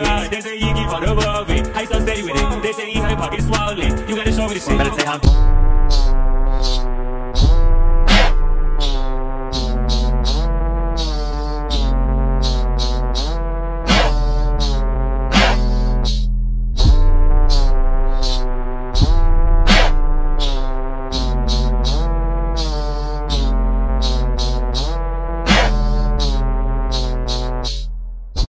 They say he keep on above it. I you steady with it? They say he had a pockets swollen. You gotta show me the shit. Better say I'm.